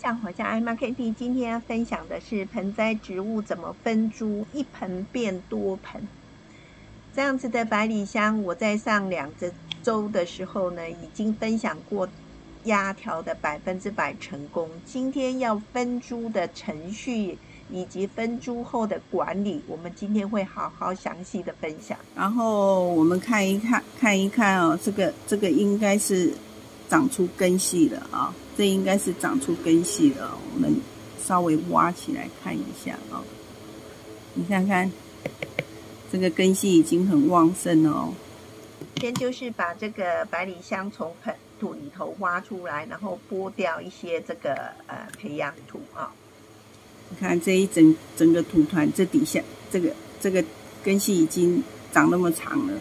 像好像艾玛 Kitty 今天要分享的是盆栽植物怎么分株，一盆变多盆。这样子的百里香，我在上两个周的时候呢，已经分享过压条的百分之百成功。今天要分株的程序以及分株后的管理，我们今天会好好详细的分享。然后我们看一看，看一看哦，这个这个应该是长出根系了啊。这应该是长出根系了，我们稍微挖起来看一下啊。你看看，这个根系已经很旺盛了哦。先就是把这个百里香从盆土里头挖出来，然后剥掉一些这个呃培养土啊。你看这一整整个土团，这底下这个这个根系已经长那么长了。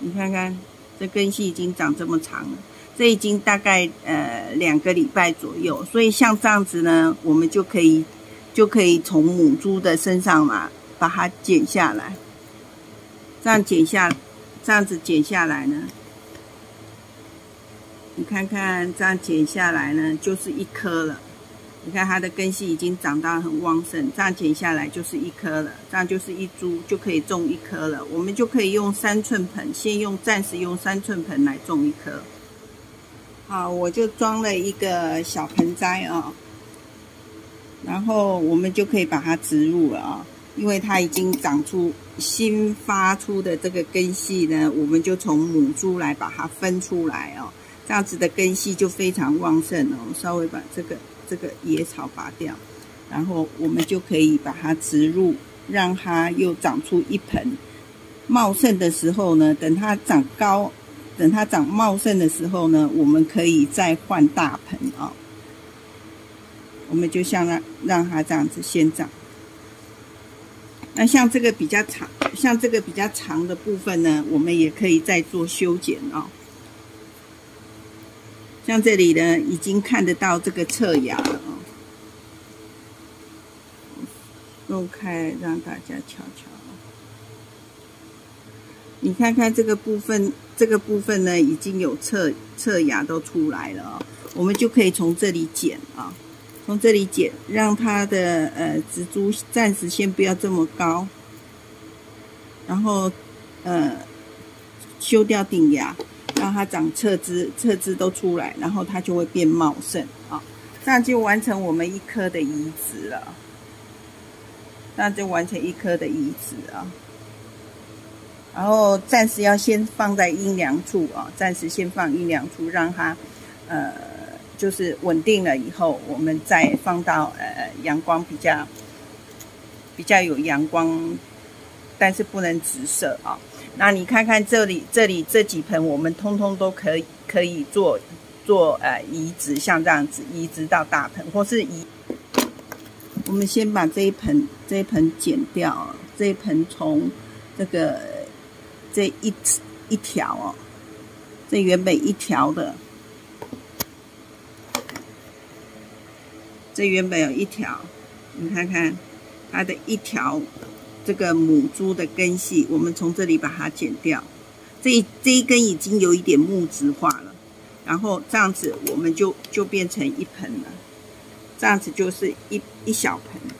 你看看，这根系已经长这么长了。这已经大概呃两个礼拜左右，所以像这样子呢，我们就可以就可以从母猪的身上嘛把它剪下来，这样剪下这样子剪下来呢，你看看这样剪下来呢就是一颗了，你看它的根系已经长到很旺盛，这样剪下来就是一颗了，这样就是一株就可以种一颗了，我们就可以用三寸盆，先用暂时用三寸盆来种一颗。好，我就装了一个小盆栽啊，然后我们就可以把它植入了啊，因为它已经长出新发出的这个根系呢，我们就从母株来把它分出来哦，这样子的根系就非常旺盛哦。稍微把这个这个野草拔掉，然后我们就可以把它植入，让它又长出一盆茂盛的时候呢，等它长高。等它长茂盛的时候呢，我们可以再换大盆啊。我们就像让让它这样子先长。那像这个比较长，像这个比较长的部分呢，我们也可以再做修剪啊。像这里呢，已经看得到这个侧芽了啊。弄开让大家瞧瞧。你看看这个部分，这个部分呢已经有侧侧芽都出来了哦，我们就可以从这里剪啊，从这里剪，让它的呃植株暂时先不要这么高，然后呃修掉顶芽，让它长侧枝，侧枝都出来，然后它就会变茂盛啊，这样就完成我们一颗的移植了，那就完成一颗的移植啊。然后暂时要先放在阴凉处啊，暂时先放阴凉处，让它呃就是稳定了以后，我们再放到呃阳光比较比较有阳光，但是不能直射啊。那你看看这里这里这几盆，我们通通都可以可以做做呃移植，像这样子移植到大盆，或是移。我们先把这一盆这一盆剪掉，这一盆从这个。这一一条哦，这原本一条的，这原本有一条，你看看它的一条这个母猪的根系，我们从这里把它剪掉，这一这一根已经有一点木质化了，然后这样子我们就就变成一盆了，这样子就是一一小盆。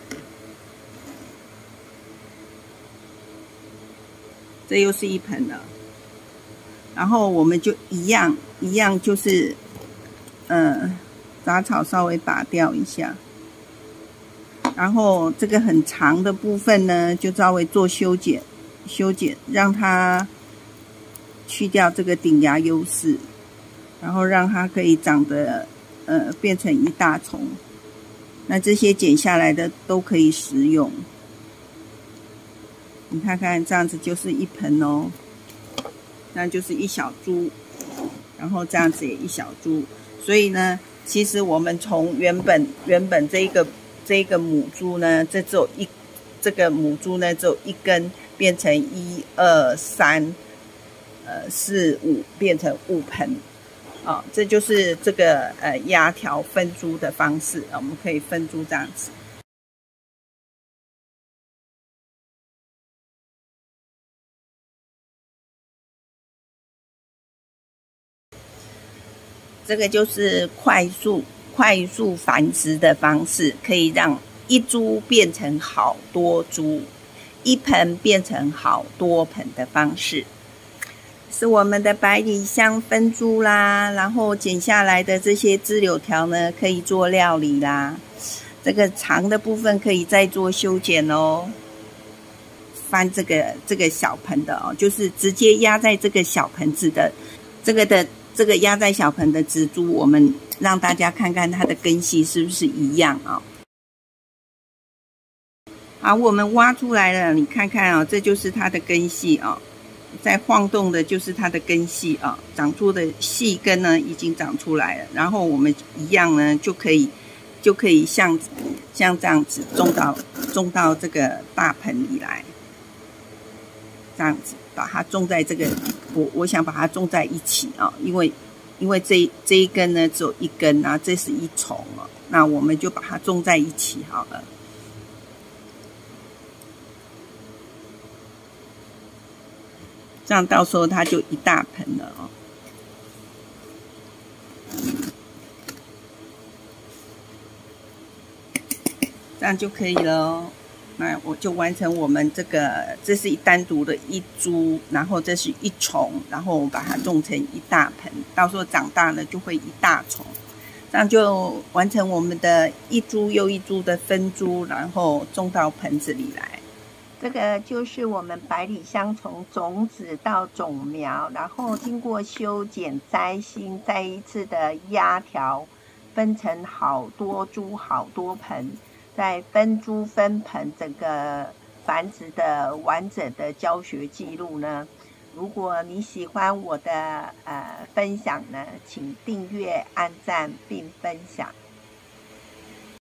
这又是一盆了，然后我们就一样一样，就是呃杂草稍微拔掉一下，然后这个很长的部分呢，就稍微做修剪，修剪让它去掉这个顶芽优势，然后让它可以长得呃变成一大丛，那这些剪下来的都可以食用。你看看，这样子就是一盆哦，那就是一小株，然后这样子也一小株，所以呢，其实我们从原本原本这一个这一个母株呢，这只有一这个母株呢只有一根，变成一二三，呃四五，变成五盆，啊，这就是这个呃压条分株的方式，我们可以分株这样子。这个就是快速快速繁殖的方式，可以让一株变成好多株，一盆变成好多盆的方式。是我们的百里香分株啦，然后剪下来的这些枝柳条呢，可以做料理啦。这个长的部分可以再做修剪哦。翻这个这个小盆的哦，就是直接压在这个小盆子的这个的这个压在小盆的植株，我们让大家看看它的根系是不是一样啊？好，我们挖出来了，你看看啊，这就是它的根系啊。在晃动的就是它的根系啊，长出的细根呢已经长出来了，然后我们一样呢就可以就可以像像这样子种到种到这个大盆里来，这样子把它种在这个我我想把它种在一起啊，因为因为这这一根呢只有一根啊，这是一丛啊，那我们就把它种在一起好了。这样到时候它就一大盆了哦，这样就可以了哦。那我就完成我们这个，这是一单独的一株，然后这是一丛，然后我把它种成一大盆，到时候长大了就会一大丛，这样就完成我们的一株又一株的分株，然后种到盆子里来。这个就是我们百里香从种子到种苗，然后经过修剪、摘心，再一次的压条，分成好多株、好多盆，在分株分盆，整个繁殖的完整的教学记录呢。如果你喜欢我的呃分享呢，请订阅、按赞并分享。